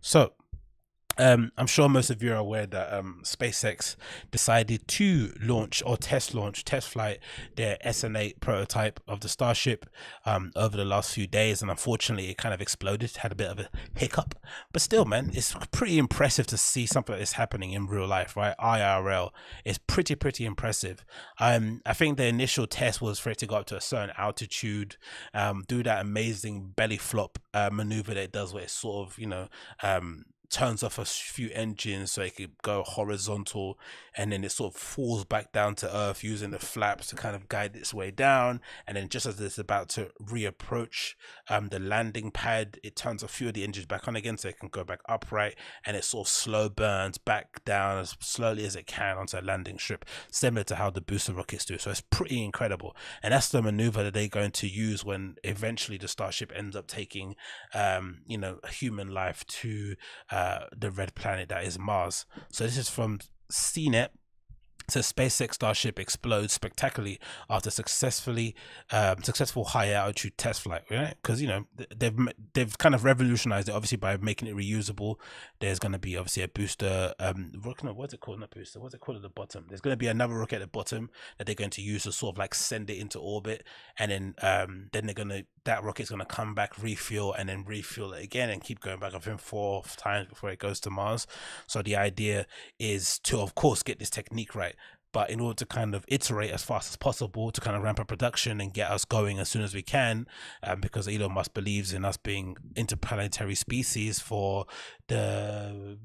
So um, I'm sure most of you are aware that um, SpaceX decided to launch or test launch, test flight their SN8 prototype of the Starship um, over the last few days, and unfortunately, it kind of exploded, had a bit of a hiccup. But still, man, it's pretty impressive to see something like this happening in real life, right? IRL is pretty, pretty impressive. Um, I think the initial test was for it to go up to a certain altitude, um, do that amazing belly flop uh, maneuver that it does, where it's sort of, you know, um, turns off a few engines so it could go horizontal and then it sort of falls back down to earth using the flaps to kind of guide its way down. And then just as it's about to reapproach um, the landing pad it turns a few of the engines back on again so it can go back upright and it sort of slow burns back down as slowly as it can onto a landing strip similar to how the booster rockets do. So it's pretty incredible. And that's the maneuver that they're going to use when eventually the starship ends up taking um, you know human life to uh, the red planet that is Mars. So this is from CNET so SpaceX Starship explodes spectacularly after successfully um, successful high altitude test flight, right? Because you know they've they've kind of revolutionized it, obviously by making it reusable. There's going to be obviously a booster. Um, what's it called? Not booster. What's it called at the bottom? There's going to be another rocket at the bottom that they're going to use to sort of like send it into orbit, and then um, then they're going to that rocket's going to come back, refuel, and then refuel it again, and keep going back. I think four times before it goes to Mars. So the idea is to, of course, get this technique right but in order to kind of iterate as fast as possible to kind of ramp up production and get us going as soon as we can, um, because Elon Musk believes in us being interplanetary species for the.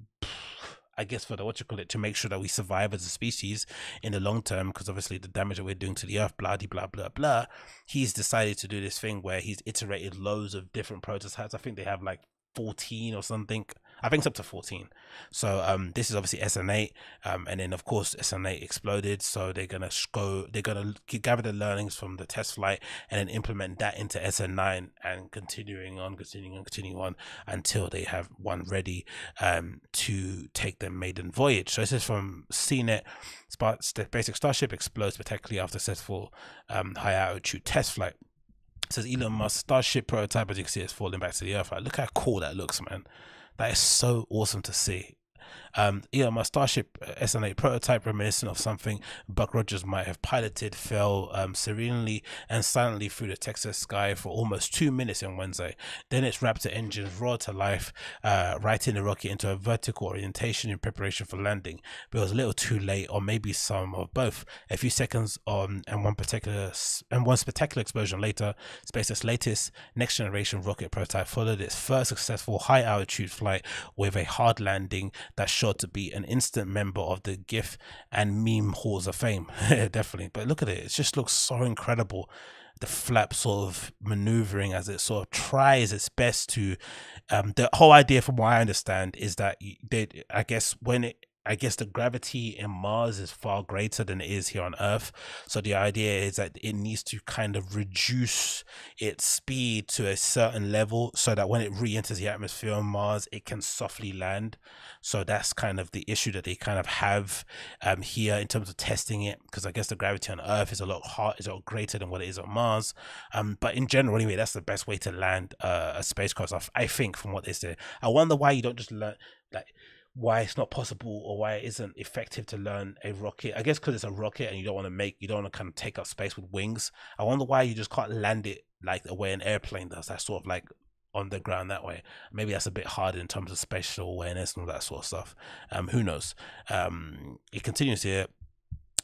I guess for the what you call it to make sure that we survive as a species in the long term, because obviously the damage that we're doing to the earth, blah blah blah blah. He's decided to do this thing where he's iterated loads of different prototypes. I think they have like 14 or something I think it's up to 14. So um, this is obviously SN8, um, and then of course SN8 exploded. So they're gonna go, they're gonna gather the learnings from the test flight and then implement that into SN9 and continuing on, continuing on, continuing on until they have one ready um, to take their maiden voyage. So this is from CNET. SpaceX Starship explodes spectacularly after successful um, high altitude test flight says Elon Musk Starship prototype as you can see is falling back to the earth. Like, look how cool that looks, man. That is so awesome to see. Um, yeah, my Starship uh, SN8 prototype, reminiscent of something Buck Rogers might have piloted, fell um, serenely and silently through the Texas sky for almost two minutes on Wednesday. Then its Raptor engines roared to life, uh, righting the rocket into a vertical orientation in preparation for landing. But it was a little too late, or maybe some of both. A few seconds on, and one particular and one spectacular explosion later, SpaceX's latest next generation rocket prototype followed its first successful high altitude flight with a hard landing that sure to be an instant member of the GIF and meme halls of fame. Definitely. But look at it. It just looks so incredible. The flap sort of maneuvering as it sort of tries its best to. Um, the whole idea, from what I understand, is that they, I guess, when it I guess the gravity in Mars is far greater than it is here on Earth. So the idea is that it needs to kind of reduce its speed to a certain level so that when it re enters the atmosphere on Mars, it can softly land. So that's kind of the issue that they kind of have um, here in terms of testing it, because I guess the gravity on Earth is a lot hard, is a lot greater than what it is on Mars. Um, but in general, anyway, that's the best way to land uh, a spacecraft. I think from what they say. I wonder why you don't just learn like why it's not possible or why it isn't effective to learn a rocket. I guess because it's a rocket and you don't want to make, you don't want to kind of take up space with wings. I wonder why you just can't land it like the way an airplane does. That's sort of like on the ground that way. Maybe that's a bit hard in terms of spatial awareness and all that sort of stuff. Um, who knows? Um, it continues here.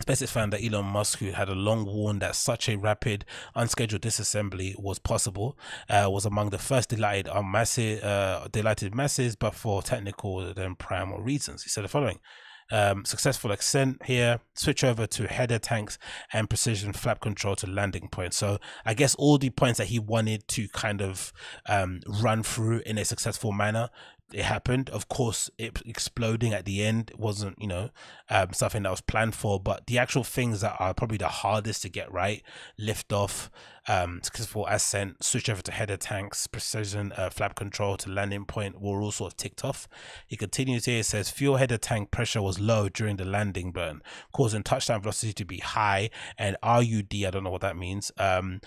SpaceX found that Elon Musk, who had a long warned that such a rapid, unscheduled disassembly was possible, uh, was among the first delighted on masses, uh, delighted masses, but for technical and primal reasons. He said the following. Um, successful ascent here, switch over to header tanks and precision flap control to landing point. So I guess all the points that he wanted to kind of um, run through in a successful manner it happened. Of course, it exploding at the end wasn't, you know, um, something that was planned for. But the actual things that are probably the hardest to get right, lift off, um, successful ascent, switch over to header tanks, precision uh, flap control to landing point were all sort of ticked off. He continues here. It says fuel header tank pressure was low during the landing burn, causing touchdown velocity to be high and RUD. I don't know what that means. Um,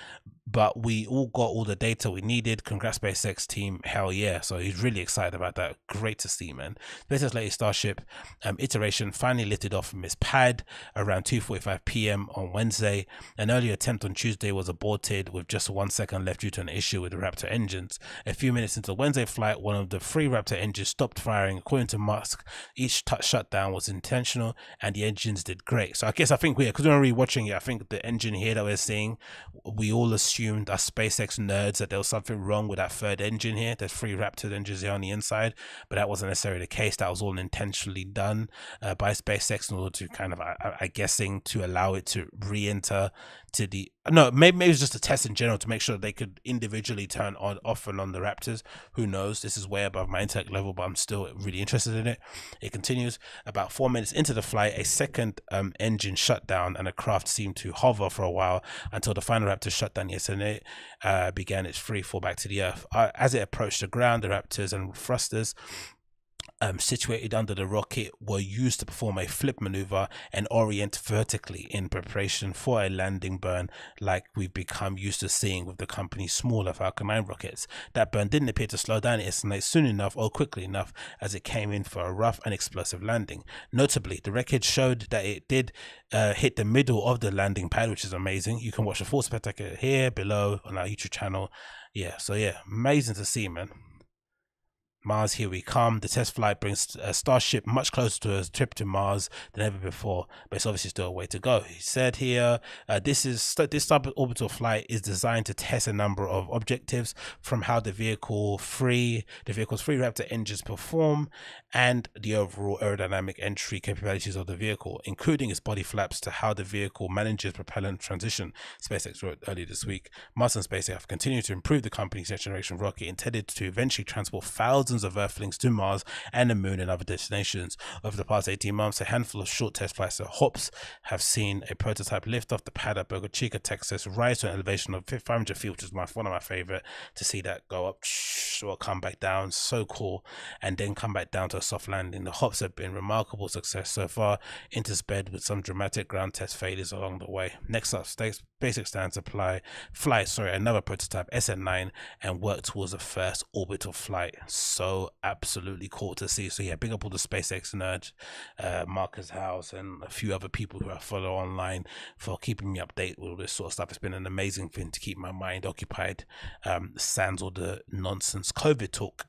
but we all got all the data we needed. Congrats, SpaceX team. Hell yeah. So he's really excited about that. Great to see, man. SpaceX latest Starship um, iteration finally lifted off from its pad around 2.45 p.m. on Wednesday. An earlier attempt on Tuesday was aborted with just one second left due to an issue with the Raptor engines. A few minutes into the Wednesday flight, one of the three Raptor engines stopped firing. According to Musk, each t- shutdown was intentional and the engines did great. So I guess I think we, because we're rewatching it, I think the engine here that we're seeing, we all assumed as SpaceX nerds that there was something wrong with that third engine here. There's three Raptor engines here on the inside, but that wasn't necessarily the case. That was all intentionally done uh, by SpaceX in order to kind of, I, I guessing, to allow it to re-enter to the no maybe, maybe it's just a test in general to make sure they could individually turn on off and on the raptors. Who knows? This is way above my intellect level but i'm still really interested in it. It continues. About four minutes into the flight a second um, engine shut down and the craft seemed to hover for a while until the final raptor shut down yesterday uh, began its free fall back to the earth. Uh, as it approached the ground the raptors and thrusters um, situated under the rocket were used to perform a flip maneuver and orient vertically in preparation for a landing burn like we've become used to seeing with the company's smaller Falcon 9 rockets. That burn didn't appear to slow down its soon enough or quickly enough as it came in for a rough and explosive landing. Notably, the wreckage showed that it did uh, hit the middle of the landing pad, which is amazing. You can watch the full spectacular here below on our YouTube channel. Yeah, so yeah, amazing to see, man. Mars, here we come. The test flight brings a Starship much closer to a trip to Mars than ever before, but it's obviously still a way to go. He said here, uh, this is this suborbital flight is designed to test a number of objectives from how the vehicle free, the vehicle's free Raptor engines perform, and the overall aerodynamic entry capabilities of the vehicle, including its body flaps to how the vehicle manages propellant transition. SpaceX wrote earlier this week. Mars and SpaceX have continued to improve the company's next generation rocket intended to eventually transport thousands thousands of Earthlings to Mars and the Moon and other destinations. Over the past 18 months, a handful of short test flights to HOPS have seen a prototype lift off the pad at Boca Chica, Texas, rise to an elevation of 500 feet, which is my, one of my favorite to see that go up or come back down. So cool. And then come back down to a soft landing. The HOPS have been remarkable success so far, interspersed with some dramatic ground test failures along the way. Next up, states basic stands apply flight sorry another prototype sn9 and work towards the first orbital flight. So absolutely cool to see. So yeah big up all the spacex nerds uh marcus house and a few other people who i follow online for keeping me updated with all this sort of stuff. It's been an amazing thing to keep my mind occupied. Um sans all the nonsense covid talk